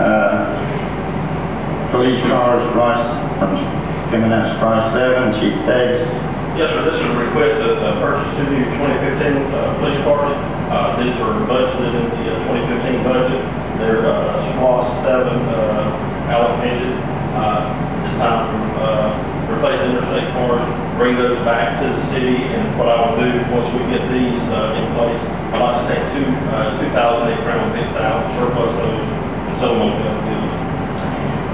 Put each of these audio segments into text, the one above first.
Uh, Police cars, price, from, of price seven, Chief Davis. Yes, sir, this is a request to uh, purchase two new 2015 uh, police cars. Uh, These are budgeted in the uh, 2015 budget. They're uh, SPLOST 7 uh, allocated. Uh, It's time to uh, replace interstate cars, bring those back to the city, and what I will do, once we get these uh, in place, I'd like to take two uh, 2008 Crown Vics out, surplus those, the deals.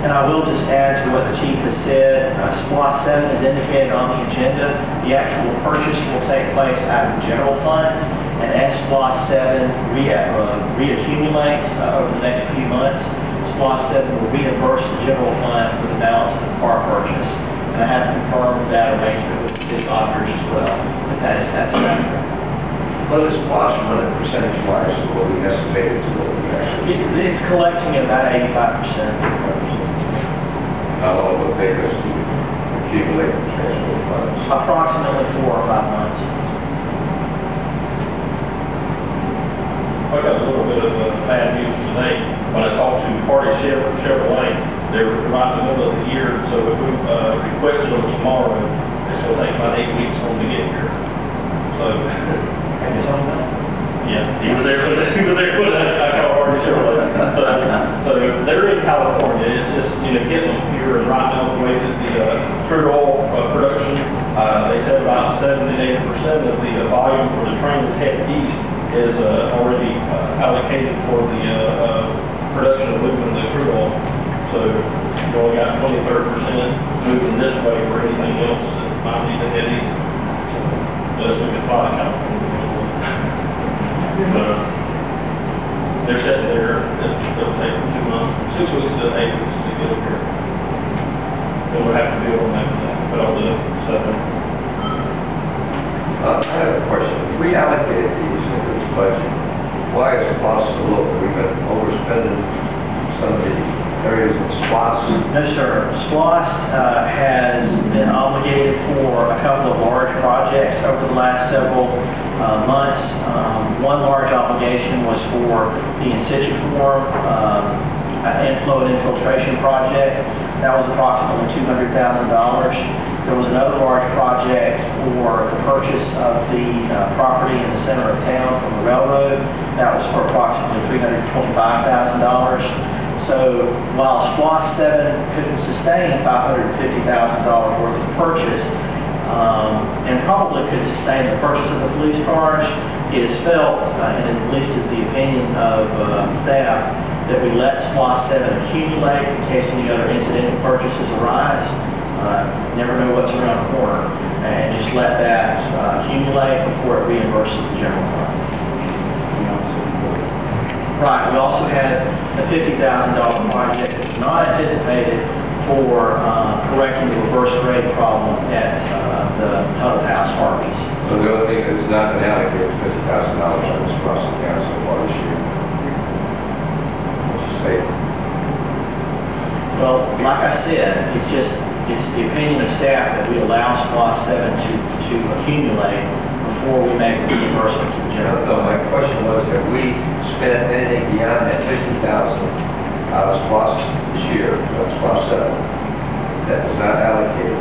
And I will just add to what the chief has said, uh, SPLOST 7 is indicated on the agenda. The actual purchase will take place out of the general fund, and as SPLOST 7 re- uh, reaccumulates uh, over the next few months, SPLOST 7 will reimburse the general fund for the balance of the car purchase. And I have confirmed that arrangement with the city auditors as well, that that is satisfactory. What is SPLOST running percentage wise of what we estimated to what we actually? It- It's collecting about 85%. How long will it take us to accumulate and transfer the funds? Approximately four or five months. I got a little bit of uh, bad news today. When I talked to Party Chevrolet, Chevrolet, they were right in the middle of the year, so if we uh, requested them tomorrow, it's gonna take about eight weeks for them to get here. Getting them here, and right now, the the uh, crude oil uh, production, uh, they said about seventy, eighty percent of the uh, volume for the train that's headed east is uh, already uh, allocated for the uh, uh, production of moving the crude oil. So you only got twenty, thirty percent moving this way for anything else that might need to head east. We can fly to California. But uh, they're sitting there, it- it'll take two months, six weeks to get up here. Then we'll have to deal with that, put all the stuff in. Uh, I have a allocated these this budget, why is SPLOST so low? We've been overspending some of the areas in SPLOST. No, sir. Uh, has been obligated for a couple of large projects over the last several uh, months. Um, One large obligation was for the in situ form uh, inflow and infiltration project. That was approximately $200,000. There was another large project for the purchase of the uh, property in the center of town from the railroad. That was for approximately $325,000. So while SPLOST 7 couldn't sustain $550,000 worth of purchase, um, and probably could sustain the purchase of the police cars, it is felt, uh, and at least is the opinion of uh, staff, that we let SPLOST 7 accumulate in case any other incidental purchases arise. Uh, Never know what's around the corner, and just let that uh, accumulate before it reimburses the general fund. Right, we also had a $50,000 project that was not anticipated for uh, correcting the reverse grade problem at uh, the Tuttle House Harvey's. So the only thing that not been allocated is fifty thousand dollars on this SPLOST account so far this year. What's your say? Well, like I said, it's just, it's the opinion of staff that we allow SPLOST 7 to, to accumulate before we make the reimbursement to the general No, my question was, have we spent anything beyond that fifty thousand out of SPLOST this year, of SPLOST seven, that was not allocated?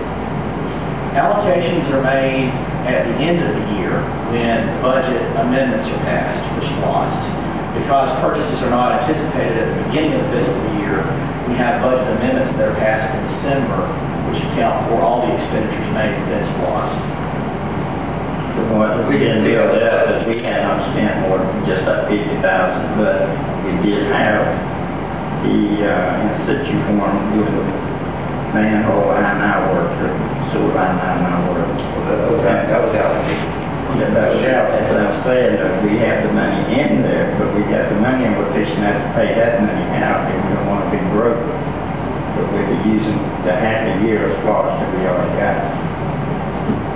Allocations are made at the end of the year when budget amendments are passed for SPLOST. Because purchases are not anticipated at the beginning of the fiscal year, we have budget amendments that are passed in December, which account for all the expenditures made SPLOST. From what we didn't deal with that, that we had not spent more than just that fifty thousand, but we did have the, uh, in situ form, doing the manhole line I worked, the sewer line I. Well, that was, that was allocated. Yeah, that was out, that's what I'm saying, that we have the money in there, but we got the money and we're to have to pay that money out, and we don't wanna be broke. But we'll be using the half a year of SPLOST that we already got.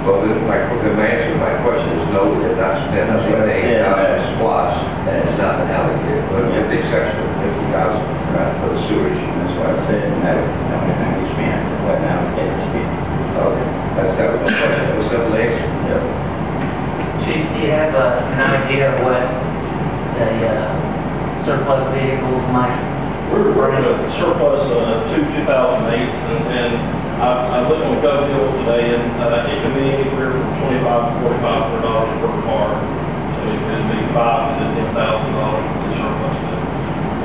Well, then, my, the answer to my question is no, we have not spent That's what I anything said. out of SPLOST that not been allocated, but with the exception of fifty thousand for the sewage. That's why I said, no, the only thing we spent, what now, it's fifty. Okay, that's, that was my question, it was simple answer. Yep. Chief, do you have uh, an idea of what the uh, surplus vehicles might We're running a surplus, uh, two, two thousand eight, and, and I, I looked on Gov today, and, uh, it can be anywhere from twenty-five to forty-five hundred dollars per car. So it could be five to ten thousand dollars in surplus.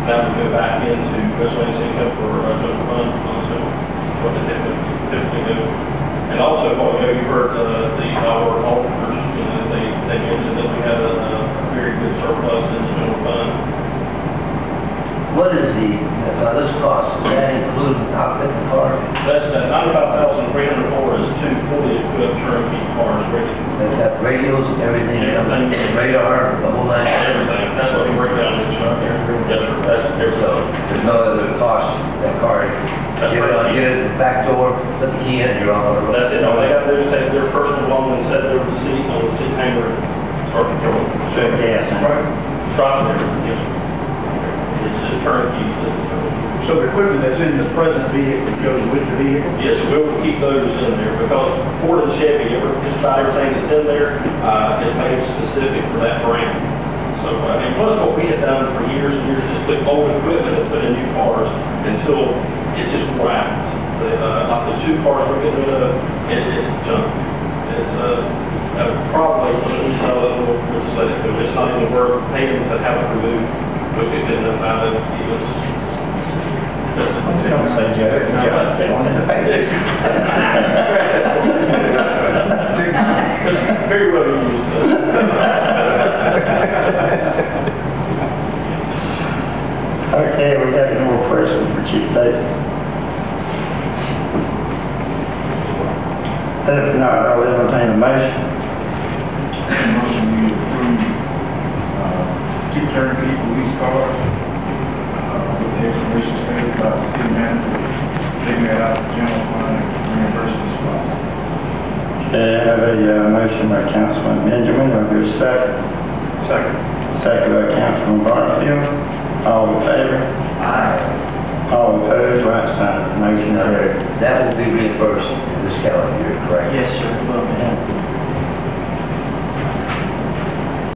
That would go back into miscellaneous income for, uh, general fund, also, what they typically, do. And also, what you heard, uh, the, our auditors, you know, they, they mentioned that we have a, a very good surplus in the general fund. What is the, uh, this cost, does that include outfitting the car? That's, that ninety-five thousand three hundred two fully equipped turnkey cars ready. That's got radios and everything, Everything. radar, the whole nine? Everything, that's what we break down this right here. Yes, sir, that's, there's, So, there's no other cost, that car, That's get it, right. get it at the back door, put the key in, you're on the road. that's it, all they have to do is take their personal phone and set it over the seat, on the seat hanger, and start controlling. So, yes, Right. Drop it, yes. It's a turnkey system. So the equipment that's in the present vehicle goes with the vehicle? Yes, we will keep those in there, because Ford and Chevy, just about everything that's in there, uh, is made specific for that brand. So, uh, and plus what we had done for years and years, just took old equipment and put in new cars until it's just out. The, uh, like the two cars we're getting rid of, it is junk. It's, uh, uh, probably, when we sell it, we'll, just let it go. It's not even worth paying to have it removed, we could get enough out of it, even. Don't say Joe, Joe, they wanted to pay this. Very well used. Okay, we got any more questions for Chief Davis? If not, I'll entertain a motion. Motion we approve, uh, two turnkey police cars, the expiration stated about the city manager, taking that out of the general fund and reimbursing the SPLOST. Okay, I have a uh, motion by Councilman Benjamin. Are there a second? Second. Second by Councilman Barfield. All in favor? Aye. All opposed? Right side. Motion carried. That will be reimbursed this calendar year, correct? Yes, sir.